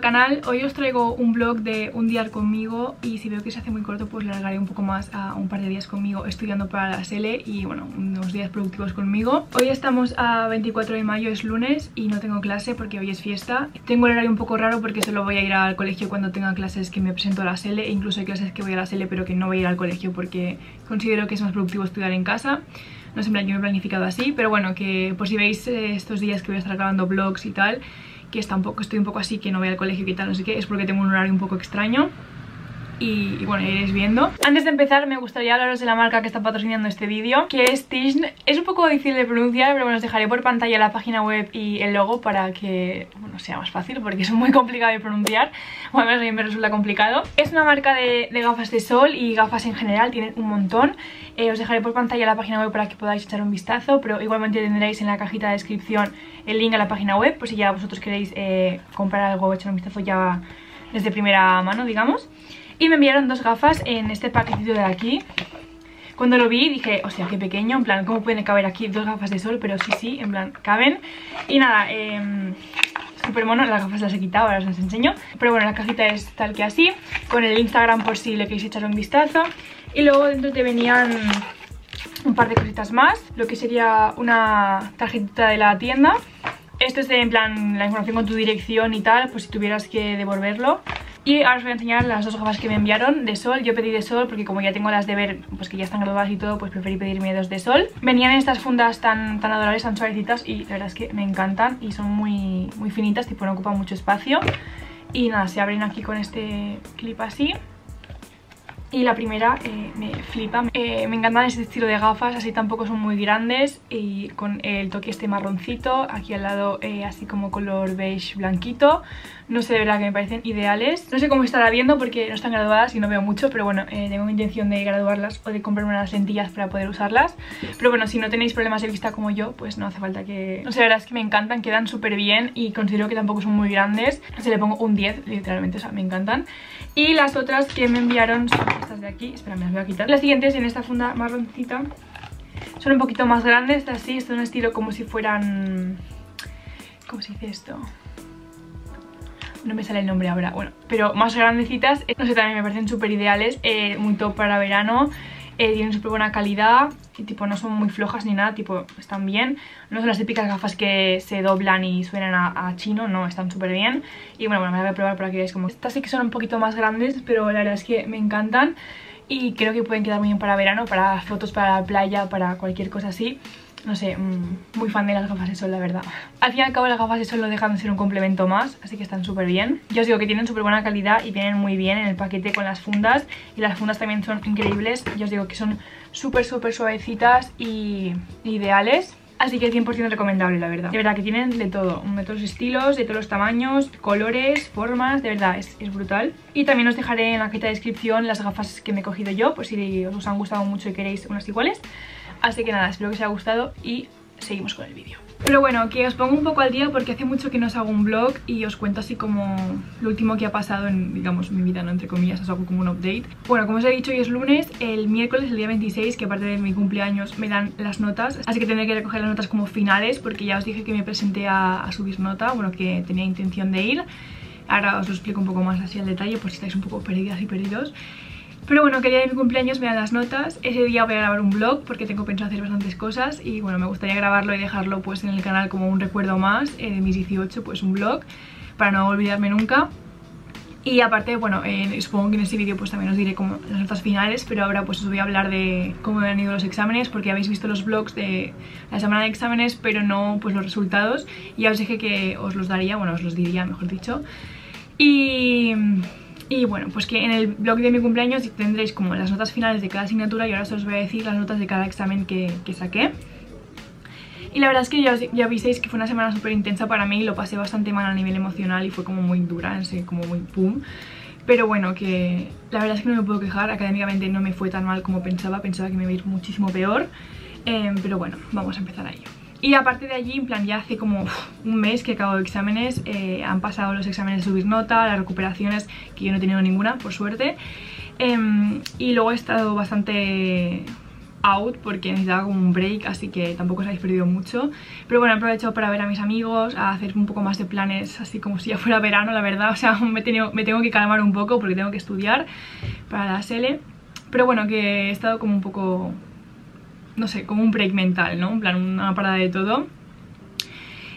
canal, hoy os traigo un vlog de un día conmigo y si veo que se hace muy corto pues le largaré un poco más a un par de días conmigo estudiando para la SL y bueno, unos días productivos conmigo. Hoy estamos a 24 de mayo, es lunes y no tengo clase porque hoy es fiesta. Tengo el horario un poco raro porque solo voy a ir al colegio cuando tenga clases que me presento a la SL e incluso hay clases que voy a la SL pero que no voy a ir al colegio porque considero que es más productivo estudiar en casa. No sé, yo me he planificado así, pero bueno, que por si veis eh, estos días que voy a estar grabando vlogs y tal que está un estoy un poco así, que no voy al colegio y tal, no sé qué, es porque tengo un horario un poco extraño. Y, bueno, iréis viendo. Antes de empezar me gustaría hablaros de la marca que está patrocinando este vídeo Que es Tishn. Es un poco difícil de pronunciar pero bueno, os dejaré por pantalla la página web y el logo Para que, bueno, sea más fácil porque es muy complicado de pronunciar. Bueno, a mí me resulta complicado. Es una marca de, gafas de sol y gafas en general Tienen un montón. Eh, Os dejaré por pantalla la página web para que podáis echar un vistazo Pero igualmente tendréis en la cajita de descripción el link a la página web Por si ya vosotros queréis eh, comprar algo o echar un vistazo ya desde primera mano, digamos y me enviaron dos gafas en este paquetito de aquí cuando lo vi dije, hostia, qué pequeño, en plan, ¿cómo pueden caber aquí dos gafas de sol? Pero sí, sí, en plan, caben. Y nada, eh, súper mono, las gafas las he quitado, ahora os las enseño. Pero bueno, la cajita es tal que así, con el Instagram por si le queréis echar un vistazo. Y luego dentro te venían un par de cositas más, lo que sería una tarjetita de la tienda. Esto es en plan la información con tu dirección y tal, pues si tuvieras que devolverlo. Y ahora os voy a enseñar las dos gafas que me enviaron de sol. Yo pedí de sol porque como ya tengo las de ver Pues que ya están graduadas y todo Pues preferí pedirme dos de sol. Venían en estas fundas tan, tan adorables, tan suavecitas Y la verdad es que me encantan Y son muy, muy finitas, tipo no ocupan mucho espacio. Y nada, se abren aquí con este clip así y la primera eh, me flipa, eh, me encantan este estilo de gafas, así tampoco son muy grandes y con el toque este marroncito, aquí al lado eh, así como color beige blanquito, no sé de verdad que me parecen ideales. No sé cómo estará viendo porque no están graduadas y no veo mucho, pero bueno, tengo mi intención de graduarlas o de comprarme unas lentillas para poder usarlas. Pero bueno, si no tenéis problemas de vista como yo, pues no hace falta que... No sé, la verdad es que me encantan, quedan súper bien y considero que tampoco son muy grandes. Se le pongo un 10, literalmente, o sea, me encantan. Y las otras que me enviaron son estas de aquí. Espera, me las voy a quitar. Las siguientes en esta funda marroncita Son un poquito más grandes, así, es un estilo como si fueran... ¿Cómo se dice esto? no me sale el nombre ahora, bueno, pero más grandecitas, no sé, también me parecen súper ideales, eh, muy top para verano, eh, tienen súper buena calidad y tipo no son muy flojas ni nada, tipo están bien. No son las típicas gafas que se doblan y suenan a, chino, no, están súper bien. Y bueno, bueno, me las voy a probar para que veáis como... Estas sí que son un poquito más grandes, pero la verdad es que me encantan. Y creo que pueden quedar muy bien para verano, para fotos para la playa, para cualquier cosa así no sé, mm, muy fan de las gafas de sol, la verdad. Al fin y al cabo las gafas de sol lo dejan de ser un complemento más, así que están súper bien. Yo os digo que tienen súper buena calidad y vienen muy bien en el paquete con las fundas. Y las fundas también son increíbles, yo os digo que son súper súper suavecitas y ideales. Así que 100% recomendable, la verdad. De verdad que tienen de todo, de todos los estilos, de todos los tamaños, colores, formas, de verdad, es, es, brutal. Y también os dejaré en la cajita de descripción las gafas que me he cogido yo, por si os han gustado mucho y queréis unas iguales. Así que nada, espero que os haya gustado y seguimos con el vídeo. Pero bueno, que os pongo un poco al día porque hace mucho que no os hago un vlog y os cuento así como lo último que ha pasado en, digamos, mi vida, ¿no? Entre comillas, os hago como un update. Bueno, como os he dicho, hoy es lunes, el miércoles, el día 26, que aparte de mi cumpleaños me dan las notas, así que tendré que recoger las notas como finales porque ya os dije que me presenté a, a subir nota, bueno, que tenía intención de ir. Ahora os lo explico un poco más así al detalle por si estáis un poco perdidas y perdidos. Pero bueno, que el día de mi cumpleaños me dan las notas. Ese día voy a grabar un vlog porque tengo pensado hacer bastantes cosas Y bueno, me gustaría grabarlo y dejarlo pues en el canal como un recuerdo más eh, De mis 18, pues un vlog Para no olvidarme nunca. Y aparte, bueno, supongo que en este vídeo pues también os diré como las notas finales Pero ahora pues os voy a hablar de cómo me han ido los exámenes Porque habéis visto los vlogs de la semana de exámenes Pero no pues los resultados. Y ya os dije que os los daría, bueno os los diría mejor dicho. Y y bueno, pues que en el blog de mi cumpleaños tendréis como las notas finales de cada asignatura y ahora os voy a decir las notas de cada examen que, saqué. Y la verdad es que ya, ya que fue una semana súper intensa para mí y lo pasé bastante mal a nivel emocional y fue como muy dura, en como muy pum. Pero bueno, que la verdad es que no me puedo quejar, académicamente no me fue tan mal como pensaba, pensaba que me iba a ir muchísimo peor. Em, pero bueno, vamos a empezar a ello. Y aparte de allí, en plan ya hace como un mes que acabo de exámenes, eh, han pasado los exámenes de subir nota, las recuperaciones, que yo no he tenido ninguna, por suerte. Em, y luego he estado bastante out porque necesitaba como un break, así que tampoco os habéis perdido mucho. Pero bueno, he aprovechado para ver a mis amigos, a hacer un poco más de planes, así como si ya fuera verano, la verdad. O sea, me, me tengo que calmar un poco porque tengo que estudiar para la SELE. Pero bueno, que he estado como un poco, no sé, como un break mental, ¿no? En plan, una parada de todo.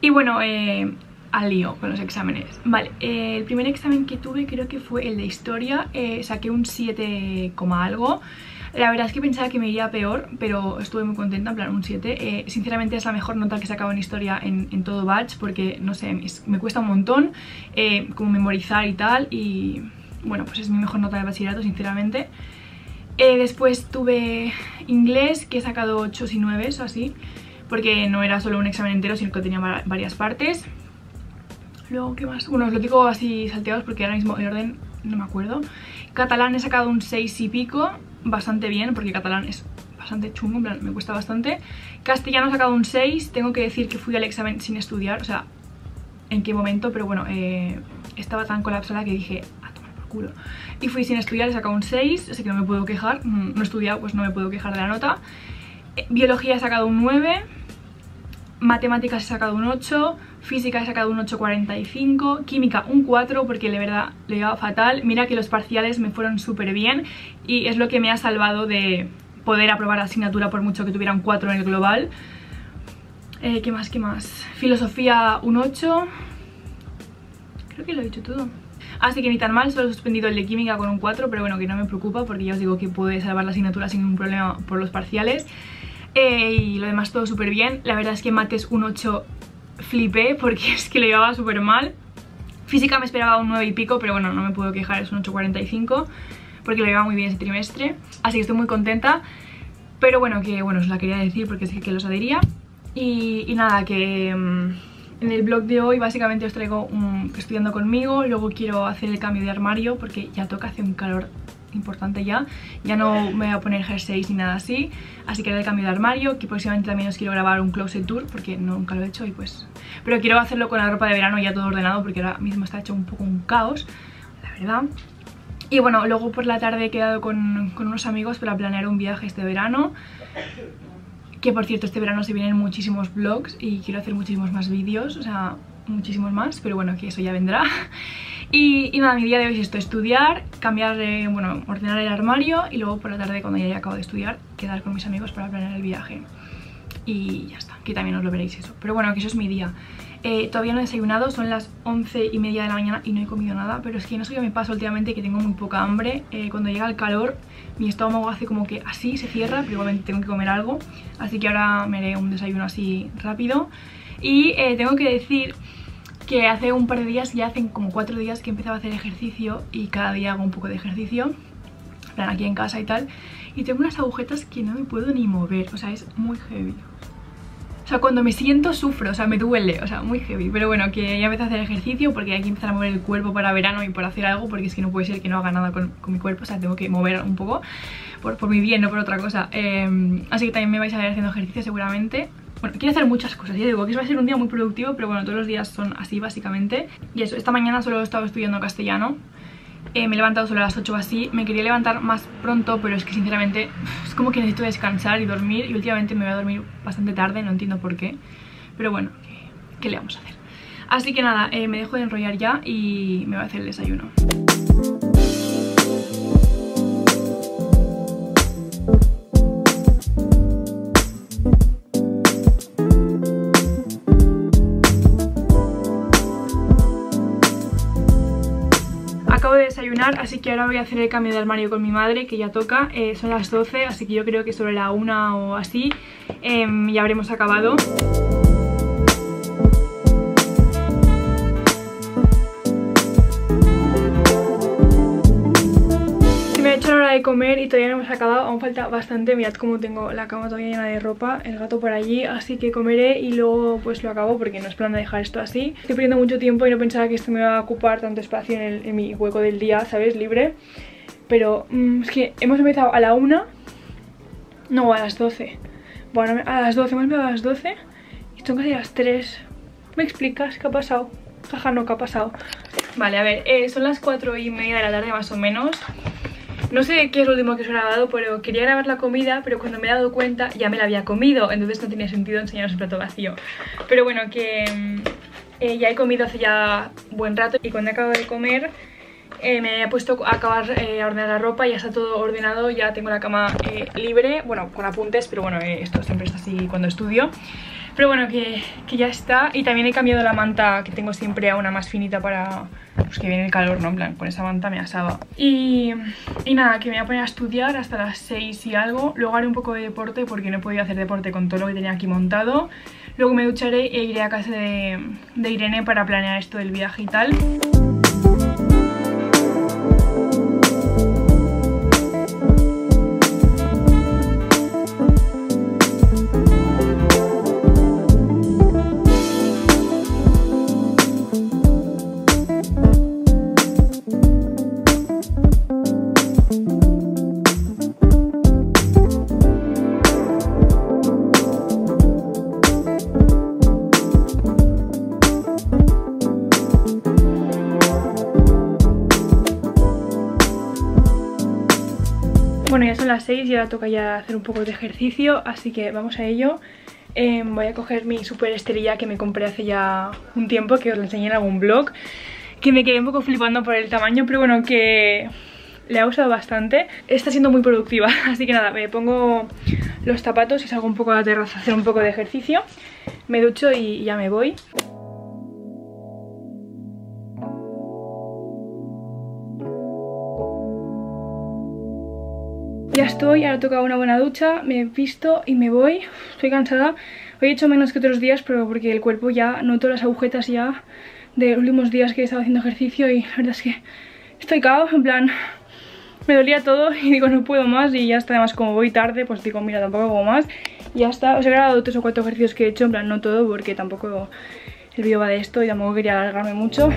Y bueno, eh, al lío con los exámenes. Vale, eh, el primer examen que tuve creo que fue el de historia. Eh, saqué un 7, algo. La verdad es que pensaba que me iría peor, pero estuve muy contenta, en plan un 7. Eh, sinceramente es la mejor nota que he sacado en historia en, todo batch, porque no sé, me cuesta un montón como memorizar y tal, y bueno, pues es mi mejor nota de bachillerato, sinceramente. Eh, después tuve inglés, que he sacado 8 y 9 o así, porque no era solo un examen entero, sino que tenía varias partes. Luego, ¿qué más? Bueno, os lo digo así salteados porque ahora mismo el orden no me acuerdo. Catalán he sacado un 6 y pico, bastante bien porque catalán es bastante chungo, en plan, me cuesta bastante. Castellano he sacado un 6, tengo que decir que fui al examen sin estudiar, o sea, en qué momento, pero bueno, eh, estaba tan colapsada que dije, Y fui sin estudiar, he sacado un 6, así que no me puedo quejar, mm, no he estudiado, pues no me puedo quejar de la nota. Eh, biología he sacado un 9, matemáticas he sacado un 8, física he sacado un 8.45, química un 4 porque de verdad le iba fatal. Mira que los parciales me fueron súper bien y es lo que me ha salvado de poder aprobar la asignatura por mucho que tuviera un 4 en el global. Eh, ¿Qué más? ¿Qué más? Filosofía un 8. Creo que lo he dicho todo. Así que ni tan mal, solo he suspendido el de química con un 4, pero bueno, que no me preocupa porque ya os digo que puede salvar la asignatura sin ningún problema por los parciales. Eh, y lo demás todo súper bien. La verdad es que mates un 8 flipé porque es que lo llevaba súper mal. Física me esperaba un 9 y pico, pero bueno, no me puedo quejar, es un 8.45 porque lo llevaba muy bien ese trimestre. Así que estoy muy contenta. Pero bueno, que bueno, os la quería decir porque sé que lo sabría. Y, y nada, que mm, en el blog de hoy básicamente os traigo un estudiando conmigo. Luego quiero hacer el cambio de armario porque ya toca, hace un calor importante ya. Ya no me voy a poner jerseys ni nada así. Así que haré el cambio de armario Que próximamente también os quiero grabar un closet tour Porque nunca lo he hecho y pues... Pero quiero hacerlo con la ropa de verano ya todo ordenado Porque ahora mismo está hecho un poco un caos La verdad. Y bueno, luego por la tarde he quedado con, con unos amigos para planear un viaje este verano que por cierto este verano se vienen muchísimos vlogs y quiero hacer muchísimos más vídeos, o sea, muchísimos más, pero bueno, que eso ya vendrá. Y, nada, mi día de hoy es esto, estudiar, cambiar, bueno, ordenar el armario y luego por la tarde cuando ya haya acabado de estudiar, quedar con mis amigos para planear el viaje. Y ya está, que también os lo veréis eso. Pero bueno, que eso es mi día. Eh, todavía no he desayunado, son las 11 y media de la mañana y no he comido nada, pero es que no sé qué me pasa últimamente que tengo muy poca hambre. Eh, cuando llega el calor, mi estómago hace como que así se cierra, pero igualmente tengo que comer algo. Así que ahora me haré un desayuno así rápido. Y eh, tengo que decir que hace un par de días, ya hacen como cuatro días que empezaba a hacer ejercicio y cada día hago un poco de ejercicio, plan aquí en casa y tal, y tengo unas agujetas que no me puedo ni mover, o sea, es muy heavy. O sea, cuando me siento sufro, o sea, me duele, o sea, muy heavy. Pero bueno, que ya empecé a hacer ejercicio porque hay que empezar a mover el cuerpo para verano y por hacer algo, porque es que no puede ser que no haga nada con, mi cuerpo, o sea, tengo que mover un poco por, por mi bien, no por otra cosa. Em, así que también me vais a ver haciendo ejercicio seguramente. Bueno, quiero hacer muchas cosas, ya digo que va a ser un día muy productivo, pero bueno, todos los días son así básicamente. Y eso, esta mañana solo he estado estudiando castellano, eh, me he levantado solo a las 8 o así, me quería levantar más pronto, pero es que sinceramente es como que necesito descansar y dormir, y últimamente me voy a dormir bastante tarde, no entiendo por qué, pero bueno, ¿qué, le vamos a hacer? Así que nada, eh, me dejo de enrollar ya y me voy a hacer el desayuno. Así que ahora voy a hacer el cambio de armario con mi madre, que ya toca. Eh, son las 12, así que yo creo que sobre la 1 o así em, ya habremos acabado. Comer y todavía no hemos acabado, aún falta bastante, mirad cómo tengo la cama todavía llena de ropa, el gato por allí, así que comeré y luego pues lo acabo porque no es plan de dejar esto así. Estoy perdiendo mucho tiempo y no pensaba que esto me iba a ocupar tanto espacio en, mi hueco del día, ¿sabes? Libre. Pero mm, es que hemos empezado a la 1, no, a las 12. Bueno, a las 12, hemos empezado a las 12 y son casi las 3. ¿Me explicas qué ha pasado? Jaja, no, ¿qué ha pasado? Vale, a ver, eh, son las 4 y media de la tarde más o menos No sé qué es lo último que os he grabado, pero quería grabar la comida, pero cuando me he dado cuenta ya me la había comido, entonces no tenía sentido enseñaros el plato vacío. Pero bueno, que mm, eh, ya he comido hace ya buen rato y cuando he acabado de comer eh, me he puesto a acabar eh, a ordenar la ropa, ya está todo ordenado, ya tengo la cama libre, bueno, con apuntes, pero bueno, esto siempre está así cuando estudio. Pero bueno, que, ya está. Y también he cambiado la manta que tengo siempre a una más finita para... Pues que viene el calor, ¿no? En plan, con esa manta me asaba. Y, y nada, que me voy a poner a estudiar hasta las 6 y algo. Luego haré un poco de deporte porque no he podido hacer deporte con todo lo que tenía aquí montado. Luego me ducharé e iré a casa de, de Irene para planear esto del viaje y tal. Son las 6 y ahora toca ya hacer un poco de ejercicio, así que vamos a ello. Em, voy a coger mi super esterilla que me compré hace ya un tiempo, que os lo enseñé en algún blog, que me quedé un poco flipando por el tamaño, pero bueno, que le ha usado bastante. Está siendo muy productiva, así que nada, me pongo los zapatos y salgo un poco a la terraza a hacer un poco de ejercicio. Me ducho y ya me voy. Estoy, ahora toca una buena ducha, me he visto y me voy. Estoy cansada. Hoy he hecho menos que otros días, pero porque el cuerpo ya noto las agujetas ya de los últimos días que he estado haciendo ejercicio y la verdad es que estoy cao, en plan, me dolía todo y digo no puedo más y ya está, además como voy tarde, pues digo mira tampoco hago más y ya está, os he grabado tres o cuatro ejercicios que he hecho, en plan no todo porque tampoco el vídeo va de esto y tampoco quería alargarme mucho.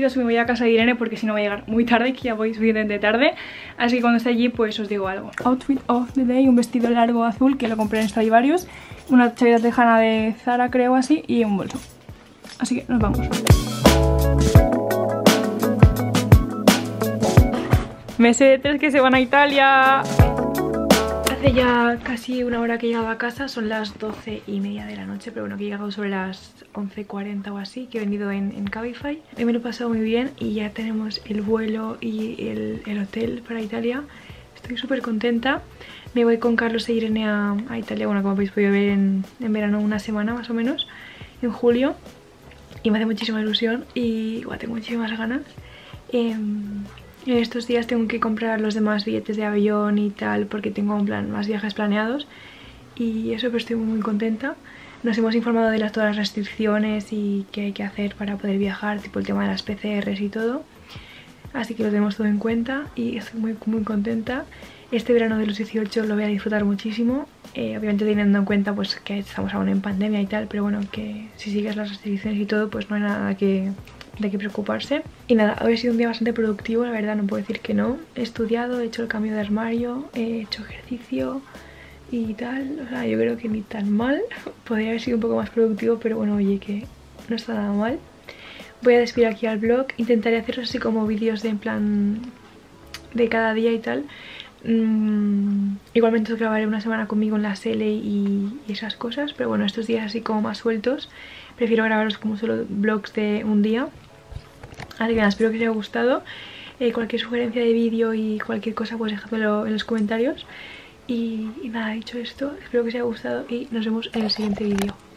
Ya me me voy a casa de Irene porque si no voy a llegar muy tarde, que ya voy suficientemente tarde. Así que cuando esté allí, pues os digo algo. Outfit of the day, un vestido largo azul que lo compré en Stradivarius, una chaqueta tejana de Zara, creo así, y un bolso. Así que nos vamos. Mesetes que se van a Italia. Hace ya casi una hora que he llegado a casa, son las 12 y media de la noche, pero bueno, que he llegado sobre las 11.40 o así, que he venido en, en Cabify. Me lo he pasado muy bien y ya tenemos el vuelo y el, hotel para Italia. Estoy súper contenta. Me voy con Carlos e Irene a, Italia, bueno, como habéis podido ver en, verano, una semana más o menos, en julio. Y me hace muchísima ilusión y igual tengo muchísimas ganas. Em, en estos días tengo que comprar los demás billetes de avión y tal porque tengo un plan, más viajes planeados y eso pero estoy muy, contenta. Nos hemos informado de las, todas las restricciones y qué hay que hacer para poder viajar, tipo el tema de las PCRs y todo. Así que lo tenemos todo en cuenta y estoy muy, muy contenta. Este verano de los 18 lo voy a disfrutar muchísimo, eh, obviamente teniendo en cuenta pues que estamos aún en pandemia y tal, pero bueno, que si sigues las restricciones y todo, pues no hay nada que, de qué preocuparse. Y nada, hoy ha sido un día bastante productivo, la verdad no puedo decir que no. He estudiado, he hecho el cambio de armario, he hecho ejercicio y tal. O sea, yo creo que ni tan mal. Podría haber sido un poco más productivo, pero bueno, oye, que no está nada mal. Voy a despedir aquí al blog. Intentaré hacer así como vídeos de en plan de cada día y tal. Mm, igualmente os grabaré una semana conmigo en la SL y, y esas cosas, pero bueno, estos días así como más sueltos prefiero grabaros como solo vlogs de un día Así que nada, espero que os haya gustado. Eh, cualquier sugerencia de vídeo y cualquier cosa, pues dejadmelo en los comentarios. Y, y nada, dicho esto, espero que os haya gustado y nos vemos en el siguiente vídeo.